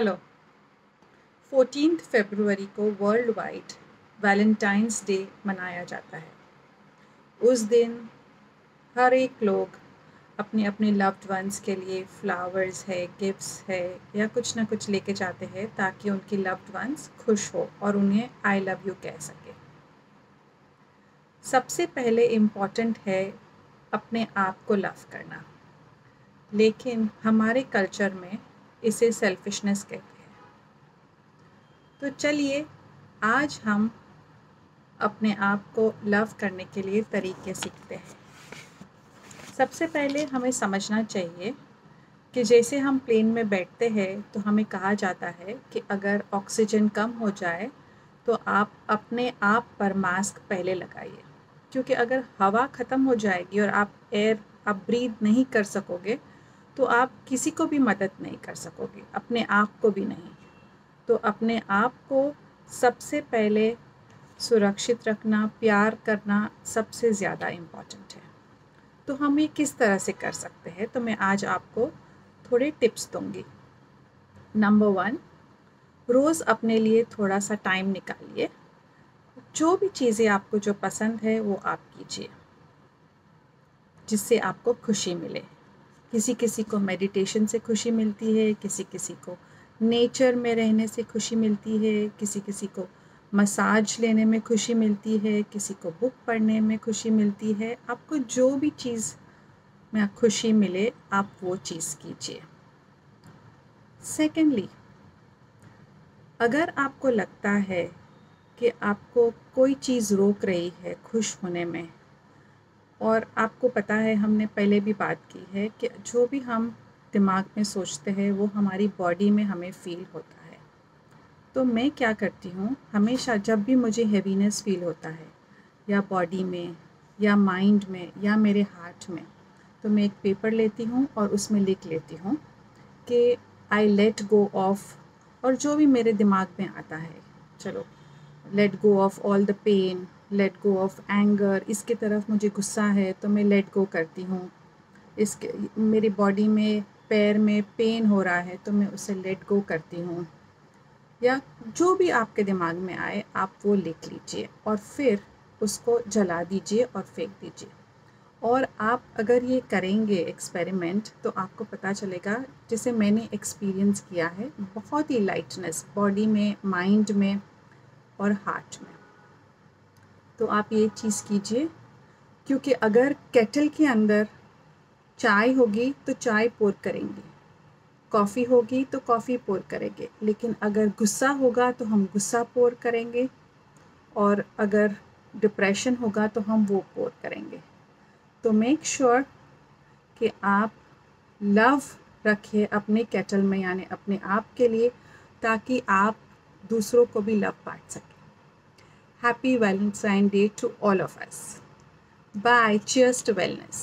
Hello fourteen फरवरी को world wide Valentine's day मनाया जाता है। उस दिन हर एक लोग अपने अपने लव्ड वंस के लिए फ्लावर्स है गिफ्ट्स है या कुछ ना कुछ लेके जाते हैं ताकि उनकी लव्ड वंस खुश हो और उन्हें आई लव यू कह सके। सबसे पहले इंपॉर्टेंट है अपने आप को लव करना। लेकिन हमारे कल्चर में इसे सेल्फिशनेस कहते हैं। तो चलिए, आज हम अपने आप को लव करने के लिए तरीके सीखते हैं। सबसे पहले हमें समझना चाहिए कि जैसे हम प्लेन में बैठते हैं तो हमें कहा जाता है कि अगर ऑक्सीजन कम हो जाए तो आप अपने आप पर मास्क पहले लगाइए। क्योंकि अगर हवा ख़त्म हो जाएगी और आप एयर आप ब्रीद नहीं कर सकोगे तो आप किसी को भी मदद नहीं कर सकोगे, अपने आप को भी नहीं। तो अपने आप को सबसे पहले सुरक्षित रखना, प्यार करना सबसे ज़्यादा इंपॉर्टेंट है। तो हम ये किस तरह से कर सकते हैं? तो मैं आज आपको थोड़े टिप्स दूँगी। नंबर वन रोज़ अपने लिए थोड़ा सा टाइम निकालिए। जो भी चीज़ें आपको जो पसंद है, वो आप कीजिए, जिससे आपको खुशी मिले। किसी किसी को मेडिटेशन से खुशी मिलती है किसी किसी को नेचर में रहने से खुशी मिलती है किसी किसी को मसाज लेने में खुशी मिलती है, किसी को बुक पढ़ने में खुशी मिलती है। आपको जो भी चीज़ में खुशी मिले, आप वो चीज़ कीजिए। सेकेंडली अगर आपको लगता है कि आपको कोई चीज़ रोक रही है खुश होने में और आपको पता है, हमने पहले भी बात की है कि जो भी हम दिमाग में सोचते हैं, वो हमारी बॉडी में हमें फील होता है। तो मैं क्या करती हूँ, हमेशा जब भी मुझे हैवीनेस फील होता है, या बॉडी में, या माइंड में, या मेरे हार्ट में तो मैं एक पेपर लेती हूँ और उसमें लिख लेती हूँ कि आई लेट गो ऑफ़ और जो भी मेरे दिमाग में आता है, चलो। Let go of all the pain let go of anger इसके तरफ़ मुझे गुस्सा है तो मैं लेट गो करती हूँ। इसके, मेरी बॉडी में, पैर में पेन हो रहा है तो मैं उसे लेट गो करती हूँ। या जो भी आपके दिमाग में आए, आप वो लिख लीजिए और फिर उसको जला दीजिए और फेंक दीजिए। और आप अगर ये करेंगे एक्सपेरिमेंट तो आपको पता चलेगा, जैसे मैंने एक्सपीरियंस किया है, बहुत ही लाइटनेस बॉडी में माइंड में और हार्ट में। तो आप ये चीज़ कीजिए, क्योंकि अगर केटल के अंदर चाय होगी तो चाय पोर करेंगे। कॉफ़ी होगी तो कॉफ़ी पोर करेंगे। लेकिन अगर गुस्सा होगा तो हम गुस्सा पोर करेंगे और अगर डिप्रेशन होगा तो हम वो पोर करेंगे। तो मेक श्योर sure कि आप लव रखें अपने केटल में, यानी अपने आप के लिए, ताकि आप दूसरों को भी लव बांट सके। Happy Valentine day to all of us by chest wellness